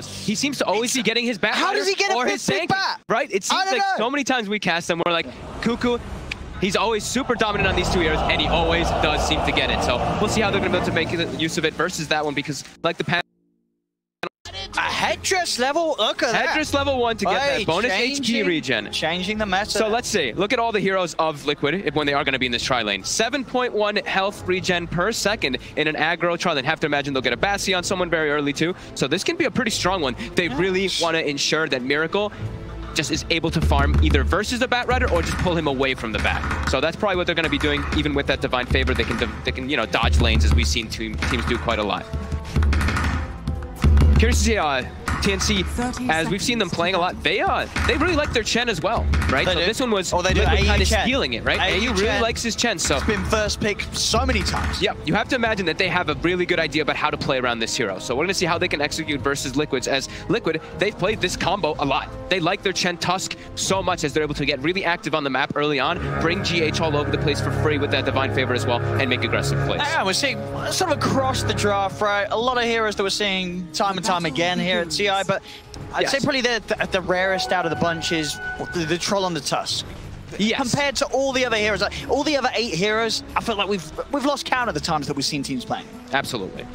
he seems to always be getting his bat How does he get a or his fifth big bat? right? It seems like know. so many times we cast him, we're like, Kuku, he's always super dominant on these two heroes, and he always does seem to get it. So we'll see how they're going to be able to make use of it versus that one, because like the pan A headdress level. Look at that. headdress level one to get Hey, that bonus HP changing- regen. Changing the meta. So let's see. Look at all the heroes of Liquid if, when they are going to be in this tri lane. 7.1 health regen per second in an aggro tri lane. Have to imagine they'll get a Bastion, someone very early too. So this can be a pretty strong one. They really want to ensure that Miracle just is able to farm either versus the Bat Rider or just pull him away from the Bat. So that's probably what they're going to be doing. Even with that Divine Favor, they can, they can you know, dodge lanes as we've seen team, teams do quite a lot. Curious to see uh, TNC, as we've seen them playing a lot, they uh, they really like their Chen as well, right? They so do. this one was Oh, they do. Kind of stealing it, right? AU AU really Chen. likes his Chen, so been first pick so many times. yeah, you have to imagine that they have a really good idea about how to play around this hero. So we're going to see how they can execute versus Liquids. As Liquid, they've played this combo a lot. They like their Chen Tusk so much as they're able to get really active on the map early on, bring GH all over the place for free with that Divine Favor as well, and make aggressive plays. Yeah, we're seeing sort of across the draft, right? A lot of heroes that we're seeing time and time again here at But I'd Yes. say probably the, the, the rarest out of the bunch is the, the Troll on the Tusk. Yes. Compared to all the other heroes, like, all the other eight heroes, I feel like we've we've lost count of the times that we've seen teams playing. Absolutely.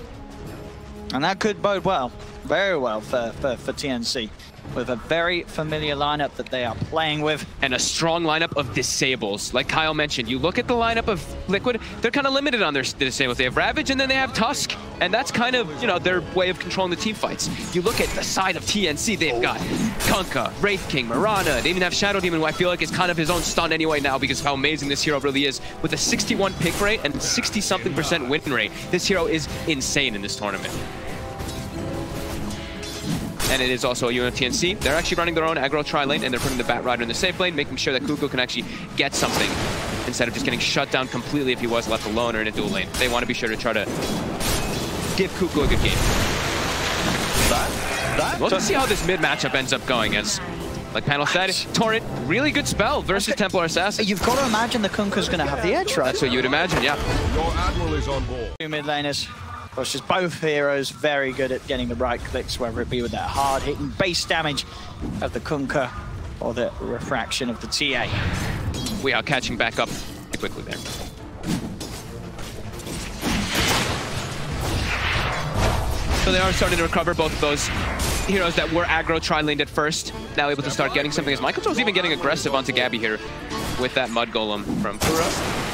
And that could bode well, very well for, for, for TNC, with a very familiar lineup that they are playing with. and a strong lineup of disables. Like Kyle mentioned, you look at the lineup of Liquid, they're kind of limited on their disables. They have Ravage and then they have Tusk, and that's kind of, you know, their way of controlling the team fights. You look at the side of TNC, they've got Kunkka, Wraith King, Mirana, they even have Shadow Demon, who I feel like is kind of his own stun anyway now because of how amazing this hero really is. With a 61 pick rate and 60-something percent win rate, this hero is insane in this tournament. And it is also a UNTNC. They're actually running their own aggro tri lane, and they're putting the Bat Rider in the safe lane, making sure that Kuku can actually get something instead of just getting shut down completely if he was left alone or in a dual lane. They want to be sure to try to give Kuku a good game. That, We'll see how this mid matchup ends up going as, like Panel said, Torrent, really good spell versus Templar Assassin. You've got to imagine the Kunkka's going to have the edge, right? That's what you would imagine, yeah. Your admiral is on board. Two mid laners. Just both heroes very good at getting the right clicks, whether it be with that hard hitting base damage of the Kunkka or the refraction of the TA. We are catching back up quickly there. So they are starting to recover both of those heroes that were aggro tri-laned at first. Now able to start getting something as Michael even getting aggressive onto Gabby here with that Mud Golem from Kuro.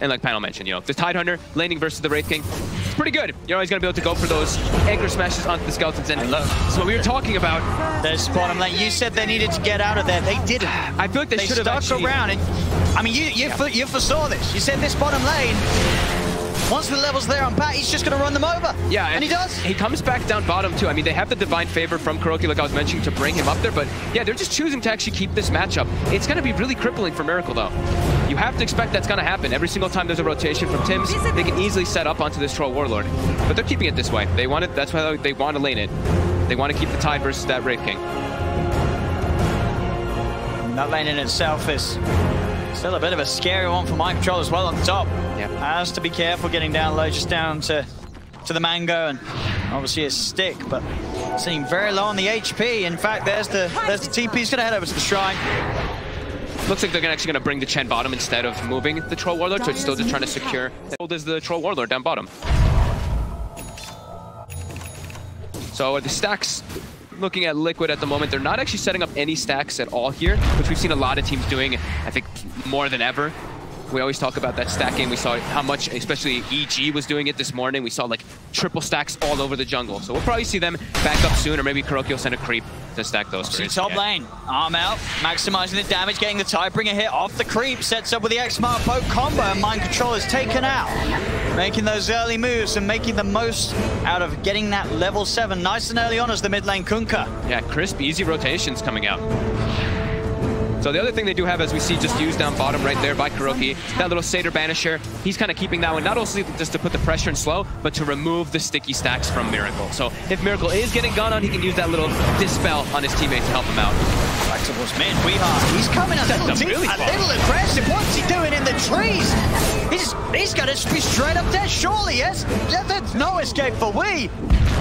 And like Panel mentioned, you know, the Tidehunter laning versus the Wraith King, it's pretty good. You're always going to be able to go for those anchor smashes onto the Skeletons. And what we were talking about. There's bottom lane. You said they needed to get out of there. They didn't. I feel like they, They should have stuck actually... around. And, I mean, you you, for, you foresaw this. You said this bottom lane, once the level's there on Pat, he's just going to run them over. Yeah, And he does. He comes back down bottom too. I mean, they have the divine favor from KuroKy, like I was mentioning, to bring him up there. But yeah, they're just choosing to actually keep this matchup. It's going to be really crippling for Miracle, though. You have to expect that's going to happen every single time there's a rotation from Tim's. They can easily set up onto this Troll Warlord, but they're keeping it this way. They want it. That's why they want to lane it. They want to keep the tide versus that Wraith King. That lane in itself is still a bit of a scary one for Mind Control as well on the top. Yeah. Has to be careful getting down low, just down to, to the Mango and obviously a stick, but sitting very low on the HP. In fact, there's the there's the TP. He's going to head over to the Shrine. Looks like they're actually going to bring the Chen bottom instead of moving the Troll Warlord, so it's still just trying to secure. Hold as the Troll Warlord down bottom. So the stacks, looking at Liquid at the moment, they're not actually setting up any stacks at all here, which we've seen a lot of teams doing, I think, more than ever. We always talk about that stack game. We saw how much, especially EG was doing it this morning. We saw like triple stacks all over the jungle. So we'll probably see them back up soon, or maybe KuroKy will send a creep to stack those. Creeps. top Yeah. lane, arm out, maximizing the damage, getting the Tidebringer hit off the creep, sets up with the X-Smart Poke combo, and Mind Control is taken out. Making those early moves and making the most out of getting that level 7 nice and early on as the mid lane Kunkka. Yeah, crisp, easy rotations coming out. So the other thing they do have, as we see just used down bottom right there by KuroKy, that little Satyr Banisher, he's kind of keeping that one, not only just to put the pressure and slow, but to remove the sticky stacks from Miracle. So if Miracle is getting gone on, he can use that little dispel on his teammate to help him out. Back towards mid, Weeha. He's coming a That's little really a little aggressive. What's he doing in the trees? He's he's gonna be straight up there, surely, yes? There's no escape for we.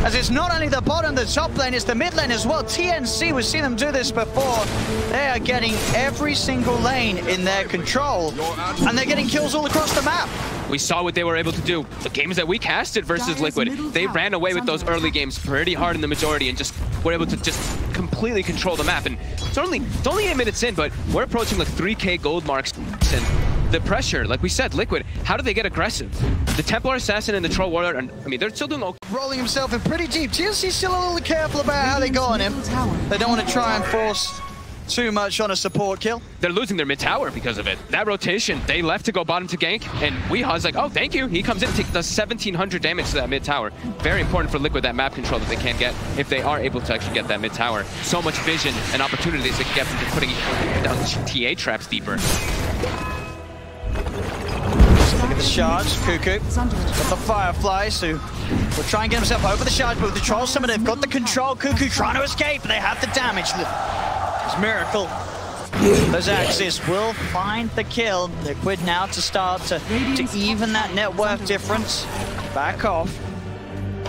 As it's not only the bottom, the top lane, it's the mid lane as well. TNC, we've seen them do this before. They are getting every single lane in their control, and they're getting kills all across the map. We saw what they were able to do. The games that we casted versus Liquid, they ran away with those early games pretty hard in the majority and just were able to just completely control the map. And it's only, it's only eight minutes in, but we're approaching like 3k gold marks. And the pressure, like we said, Liquid, how do they get aggressive? The Templar Assassin and the Troll Warlord, and, I mean, they're still doing okay. Rolling himself in pretty deep. TNC's still a little careful about how they go on him. They don't want to try and force too much on a support kill. They're losing their mid tower because of it. That rotation, they left to go bottom to gank, and Weeha's like, oh, thank you. He comes in and takes the 1700 damage to that mid tower. Very important for Liquid, that map control that they can get if they are able to actually get that mid tower. So much vision and opportunities they can get from just putting down TA traps deeper. Look at the charge, Kuku. Got the Fireflies who will try and get himself over the charge, but with the Troll Summon, they've got the control. Kuku trying to escape, they have the damage. Miracle. Those will find the kill. Liquid now to start to, to even that net worth difference. Back off.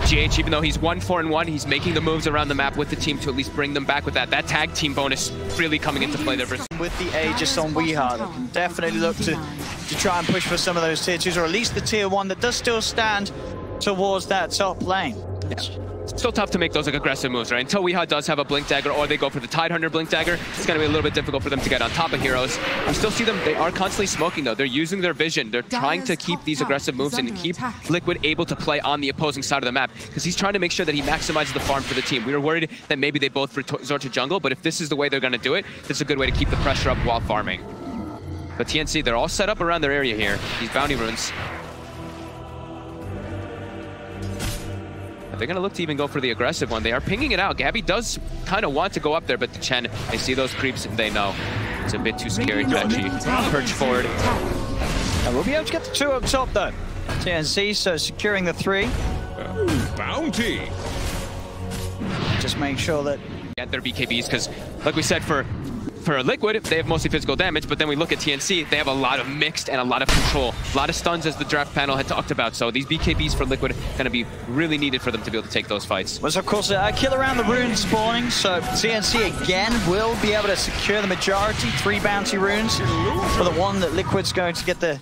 GH, even though he's 1 4 and 1, he's making the moves around the map with the team to at least bring them back with that. That tag team bonus really coming into play there. With the Aegis on Weeha, they can definitely look to, to try and push for some of those tier 2s, or at least the tier 1 that does still stand towards that top lane. Still tough to make those like aggressive moves, right? Until Weeha does have a Blink Dagger or they go for the Tidehunter Blink Dagger, it's going to be a little bit difficult for them to get on top of heroes. We still see them, they are constantly smoking though. They're using their vision. They're trying to keep these aggressive moves and keep Liquid able to play on the opposing side of the map because he's trying to make sure that he maximizes the farm for the team. We were worried that maybe they both resort to jungle, but if this is the way they're going to do it, this is a good way to keep the pressure up while farming. But TNC, they're all set up around their area here. These bounty runes. They're going to look to even go for the aggressive one. They are pinging it out. Gabby does kind of want to go up there, but the Chen, they see those creeps and they know it's a bit too scary to actually perch forward. And we'll be able to get the two up top though. TNC, so securing the three. Bounty. Just make sure that Get their BKBs because, like we said, for for Liquid, they have mostly physical damage, but then we look at TNC, they have a lot of mixed and a lot of control. A lot of stuns as the draft panel had talked about, so these BKBs for Liquid going to be really needed for them to be able to take those fights. was of course a kill around the runes spawning, so TNC again will be able to secure the majority, three bounty runes for the one that Liquid's going to get the,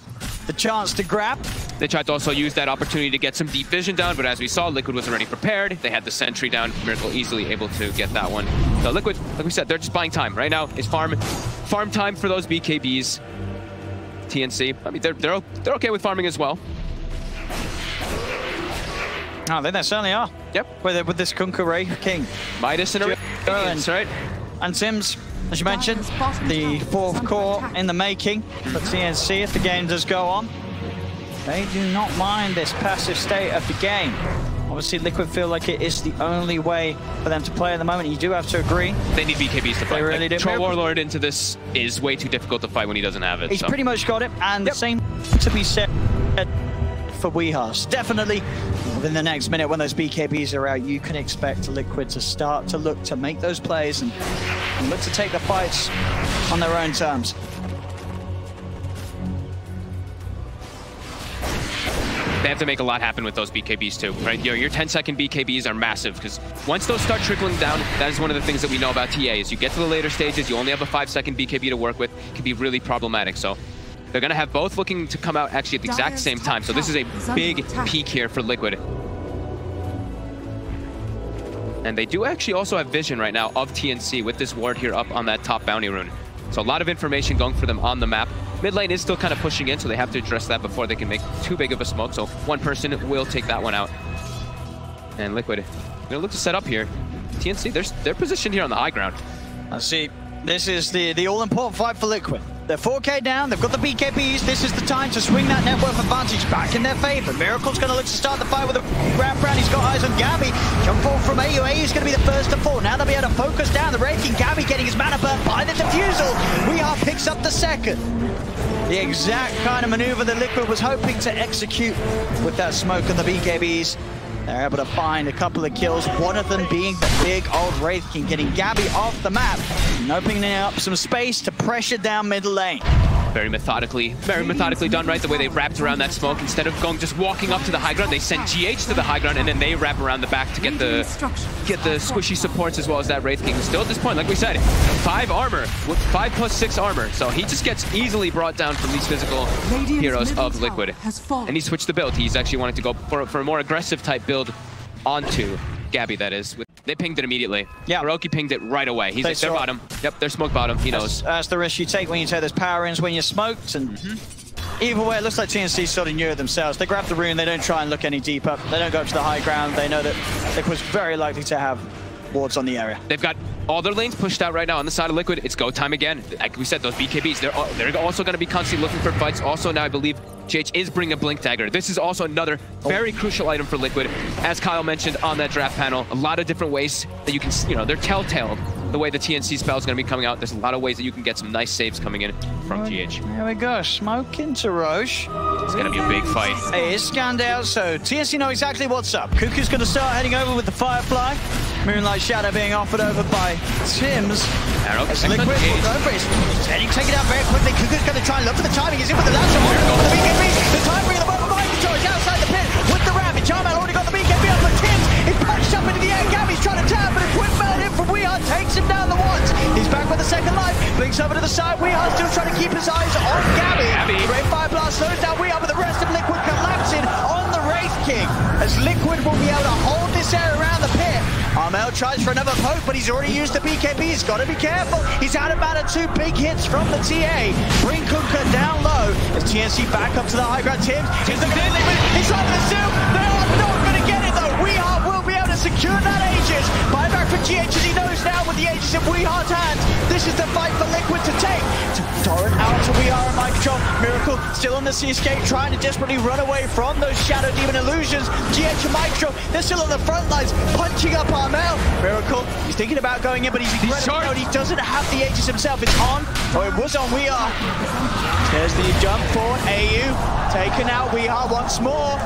the chance to grab. They tried to also use that opportunity to get some deep vision down, but as we saw, Liquid was already prepared. They had the sentry down. Miracle easily able to get that one. So Liquid, like we said, they're just buying time. Right now is farm farm time for those BKBs. TNC, I mean, they're, they're, they're okay with farming as well. Ah, oh, then they certainly are. Yep. With, with this Kunkka Wraith King. Midas and a and- right? And Sims, as you mentioned, the fourth core in the making for TNC if the game does go on. They do not mind this passive state of the game. Obviously, Liquid feel like it is the only way for them to play at the moment. You do have to agree. They need BKBs to fight. really Like, do. Troll Warlord into this is way too difficult to fight when he doesn't have it. He's so. pretty much got it, and the same to be said for Weehas. Definitely, within the next minute when those BKBs are out, you can expect Liquid to start to look to make those plays and, and look to take the fights on their own terms. They have to make a lot happen with those BKBs too, right? Your, your 10 second BKBs are massive because once those start trickling down, that is one of the things that we know about TA is you get to the later stages, you only have a five second BKB to work with, it can be really problematic. So they're gonna have both looking to come out actually at the exact same time. So this is a big peak here for Liquid. And they do actually also have vision right now of TNC with this ward here up on that top bounty rune. So a lot of information going for them on the map. Mid lane is still kind of pushing in, so they have to address that before they can make too big of a smoke. So one person will take that one out. And Liquid, gonna look to set up here. TNC, they're, they're positioned here on the high ground. I see. This is the, the all-important fight for Liquid. They're 4k down, they've got the BKBs, this is the time to swing that net worth advantage back in their favor. Miracle's gonna look to start the fight with a Grand Brown, he's got eyes on Gabby. Jump ball from AUA, he's gonna be the first to fall. Now they'll be able to focus down the Wraith King. Gabby getting his mana burnt by the defusal. Picks up the second. The exact kind of maneuver that Liquid was hoping to execute with that smoke and the BKBs. They're able to find a couple of kills, one of them being the big old Wraith King, getting Gabby off the map and opening up some space to pressure down middle lane. Very methodically, very methodically done, right? The way they wrapped around that smoke. Instead of going just walking up to the high ground, they sent GH to the high ground, and then they wrap around the back to get the get the squishy supports as well as that Wraith King. Still at this point, like we said, five armor, with five plus six armor. So he just gets easily brought down from these physical heroes of Liquid. And he switched the build. He's actually wanting to go for, for a more aggressive type build onto Gabby, that is. They pinged it immediately. Yeah. Hiroki pinged it right away. He's They like, they're it. bottom. Yep, they're smoke bottom. He knows. That's, the risk you take when you take those power ins when you're smoked. And mm-hmm. either way, it looks like TNC sort of knew it themselves. They grab the rune, they don't try and look any deeper. They don't go up to the high ground. They know that it was very likely to have wards on the area. They've got all their lanes pushed out right now on the side of Liquid. It's go time again. Like we said, those BKBs, they're, they're also going to be constantly looking for fights. Also now I believe GH is bringing a Blink Dagger. This is also another very oh. crucial item for Liquid. As Kyle mentioned on that draft panel, a lot of different ways that you can, you know, they're telltale the way the TNC spell is going to be coming out. There's a lot of ways that you can get some nice saves coming in from GH. There we go. Smoke into Rosh. It's going to be a big fight. It is scanned out, so TNC know exactly what's up. Kuku's going to start heading over with the Firefly. Moonlight Shadow being offered over by Tims. Arrow, As second Liquid will go for it. He's take it out very quickly. Kuku's going to try and look for the timing. He's in with the lasso. On the the BKB. The time bringing the moment mind control. He's outside the pit with the Ravage. Jarman already got the BKB up, but Tims is punched up into the air. Gabby's trying to tap, but a quick melt in from Weeha takes him down the once. He's back with the second life. Blinks over to the side. Weeha still trying to keep his eyes on Gabby. Gabby. Great Fire Blast slows down Armel tries for another poke, but he's already used the BKB. He's got to be careful. He's had about two big hits from the TA. Bring Kuka down low as TNC back up to the high ground. Tim, Tim's Liquid. He's trying to steal. They are not going to get it though. Weeha will be able to secure that GH as he knows now with the Aegis in Weeha's hands. This is the fight for Liquid to take. To Torrent out to Weeha and Mind Control. Miracle still on the sea escape, trying to desperately run away from those Shadow Demon illusions. GH and Control, they're still on the front lines, punching up Armel. Miracle, he's thinking about going in, but he's incredibly. He doesn't have the Aegis himself. It's on, or it was on Weeha. There's the jump for AU. Taken out Weeha once more.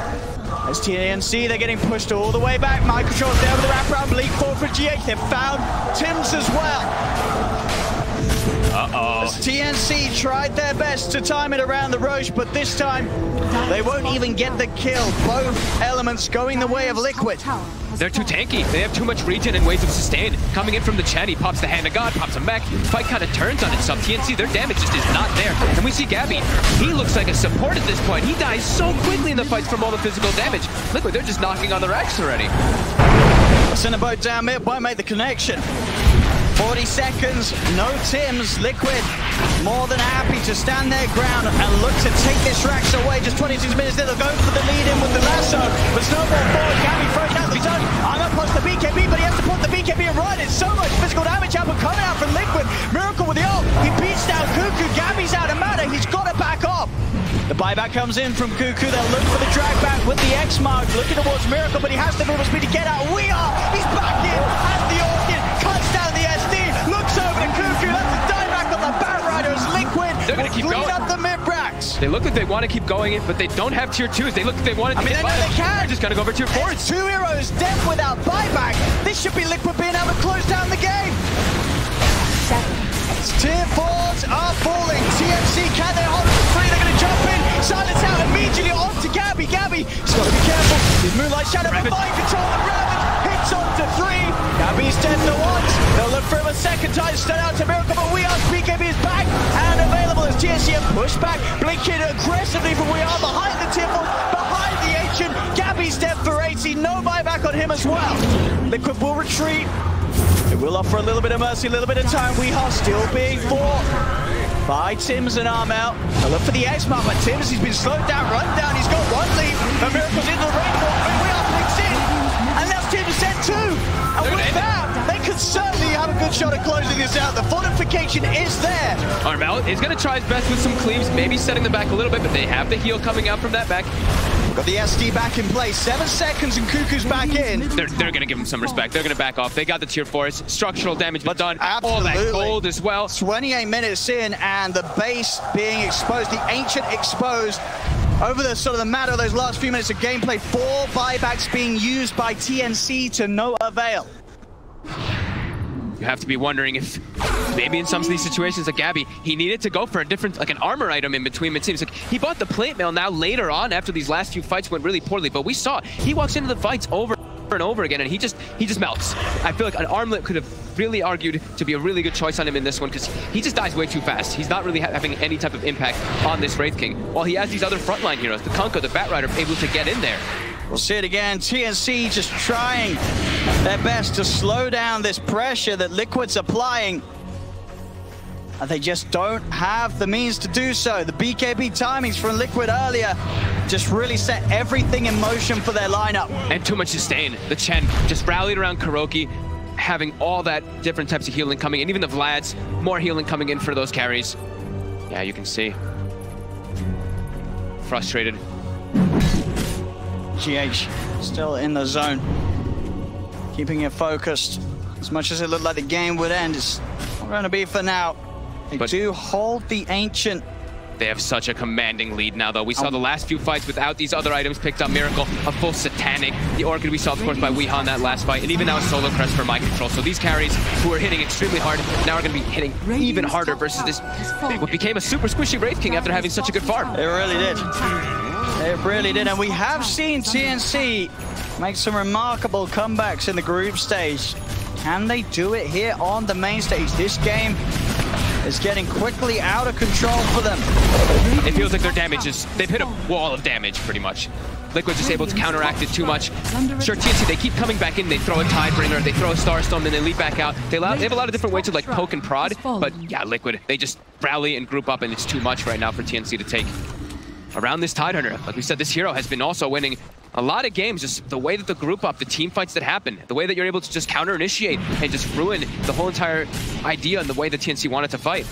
As TNC, they're getting pushed all the way back. Control's there with the wraparound. Leap forward for GH. They've found Tims as well. Uh-oh. TNC tried their best to time it around the Rosh, but this time they won't even get the kill. Both elements going the way of Liquid. They're too tanky. They have too much regen and ways of sustain. Coming in from the Chen, he pops the Hand of God, pops him back. Fight kind of turns on itself. TNC, their damage just is not there. And we see Gabby. He looks like a support at this point. He dies so quickly in the fights from all the physical damage. Liquid, they're just knocking on the racks already. Send a boat down mid, won't make the connection. 40 seconds, no Tims. Liquid more than happy to stand their ground and look to take this Rax away. Just 26 minutes there, they'll go for the lead in with the lasso. But snowball forward, Gabby throws out the zone. I'm up plus the BKB, but he has to put the BKB in right. It's so much physical damage output coming out from Liquid. Miracle with the ult. He beats down Kuku. Gabby's out of matter, He's got to back off. The buyback comes in from Kuku. They'll look for the drag back with the X mark. Looking towards Miracle, but he has the movement speed to get out. We keep clean going. up the mid racks. They look like they want to keep going in, but they don't have tier twos. They look like they want to I mean, they know they can. They're just going to go over tier fours. It's two heroes dead without buyback. This should be Liquid being able to close down the game. Tier fours are falling. TNC, can they hold it for three? They're going to jump in. Silence out immediately on to Gabby. Gabby, he's got to be careful. His Moonlight Shadow Ravage. mind control The Ravage hits on to three. Gabby's dead to once. They'll look for him a second time. Start out to Miracle, but Weeha BKB is back and available as Pushed back. Blinking aggressively from Weeha behind the fours, behind the ancient. Gabby's dead for 80. No buyback on him as well. Liquid will retreat. It will offer a little bit of mercy, a little bit of time. We are still being fought by Tims and Armel. A look for the X mark, but Tims, he's been slowed down, run down. He's got one lead. And Miracle's into the rainfall. Certainly have a good shot at closing this out. The fortification is there. Armel is going to try his best with some cleaves, maybe setting them back a little bit, but they have the heal coming out from that back. Got the SD back in place. Seven seconds and Kuku's back in. They're, they're going to give him some respect. They're going to back off. They got the tier fours. Structural damage been done. All that gold as well. 28 minutes in and the base being exposed, the ancient exposed. Over the sort of the matter of those last few minutes of gameplay, four buybacks being used by TNC to no avail. You have to be wondering if maybe in some of these situations like Gabby, he needed to go for a different, like an armor item in between mid teams. Like he bought the plate mail now later on after these last few fights went really poorly, but we saw he walks into the fights over and over again and he just he just melts. I feel like an armlet could have really argued to be a really good choice on him in this one because he just dies way too fast. He's not really ha having any type of impact on this Wraith King. While he has these other frontline heroes, the Kunkka, the Batrider, able to get in there. We'll see it again. TNC just trying their best to slow down this pressure that Liquid's applying. And they just don't have the means to do so. The BKB timings from Liquid earlier just really set everything in motion for their lineup. And too much sustain. The Chen just rallied around KuroKy, having all that different types of healing coming in. Even the Vlads, more healing coming in for those carries. Yeah, you can see. Frustrated. GH still in the zone. Keeping it focused. As much as it looked like the game would end, it's not going to be for now. They but do hold the Ancient. They have such a commanding lead now, though. We saw oh. the last few fights without these other items picked up. Miracle, a full Satanic. The Orchid we saw, of course, by Weeha that last fight. And even now a Solar Crest for Mind Control. So these carries, who are hitting extremely hard, now are going to be hitting even harder versus this what became a super squishy Wraith King after having such a good farm. It really did. It really did, and we have seen TNC make some remarkable comebacks in the group stage. Can they do it here on the main stage? This game is getting quickly out of control for them. It feels like their damage is, they've hit a wall of damage pretty much. Liquid just able to counteract it too much. Sure, TNC, they keep coming back in. They throw a Tidebringer, they throw a Starstorm, then they leap back out. They, allow, they have a lot of different ways to like poke and prod, but yeah, Liquid, they just rally and group up and it's too much right now for TNC to take around this Tidehunter. Like we said, this hero has been also winning a lot of games, just the way that the group up, the team fights that happen, the way that you're able to just counter-initiate and just ruin the whole entire idea and the way the TNC wanted to fight.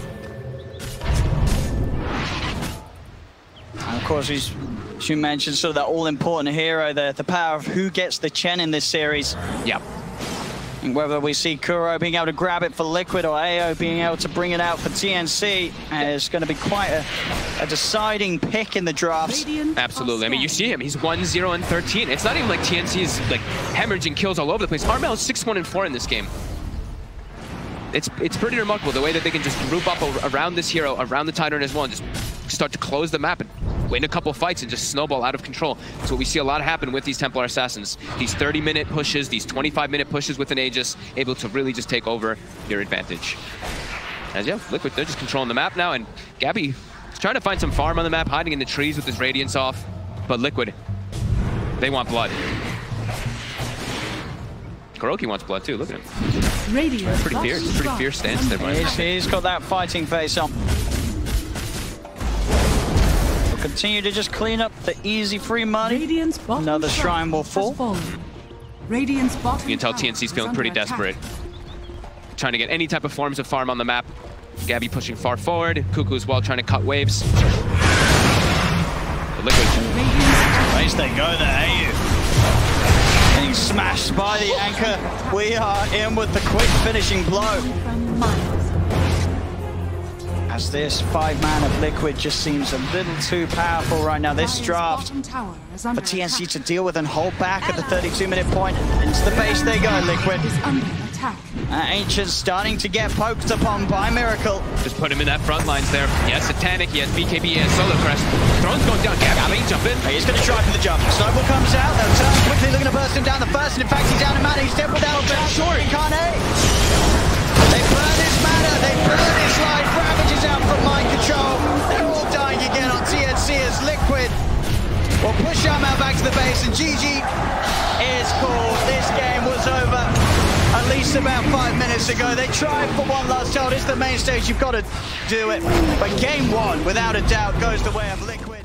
And of course, as you mentioned, sort of that all-important hero, the, the power of who gets the Chen in this series. Yep. And whether we see Kuro being able to grab it for Liquid or AO being able to bring it out for TNC uh, is going to be quite a, a deciding pick in the drafts. Absolutely. I mean, you see him. He's 1-0 and 13. It's not even like TNC is like hemorrhaging kills all over the place. Armel is 6-1 and 4 in this game. It's it's pretty remarkable the way that they can just group up around this hero, around the Titan as well, and just start to close the map and win a couple fights and just snowball out of control. That's what we see a lot happen with these Templar Assassins. These 30-minute pushes, these 25-minute pushes with an Aegis, able to really just take over your advantage. As yeah, Liquid, they're just controlling the map now, and Gabby is trying to find some farm on the map, hiding in the trees with his Radiance off. But Liquid, they want blood. KuroKy wants blood too, look at him. Radiant pretty fierce, pretty fierce stance there, he's got that fighting face on continue to just clean up the easy free money. Radiant's Another shrine will fall. Radiant's bottom you can tell TNC's feeling pretty desperate. Trying to get any type of forms of farm on the map. Gabby pushing far forward. Kuku as well trying to cut waves. The liquid. Nice they go there, AU. Getting smashed by the anchor. We are in with the quick finishing blow as this five man of Liquid just seems a little too powerful right now. This draft for TNC to deal with and hold back at the 32 minute point. Into the base they go, Liquid. Uh, Ancient starting to get poked upon by Miracle. Just put him in that front lines there. He has Satanic, he has BKB, he has Solar Crest. Throne's going down. Gabby, jump in. He's going to try for the jump. Snowball comes out. They'll turn quickly, looking to burst him down the first. And in fact, he's down and mana. Will push Armel back to the base and GG is called. This game was over at least about five minutes ago. They tried for one last shot. It's the main stage, you've got to do it. But game one, without a doubt, goes the way of Liquid.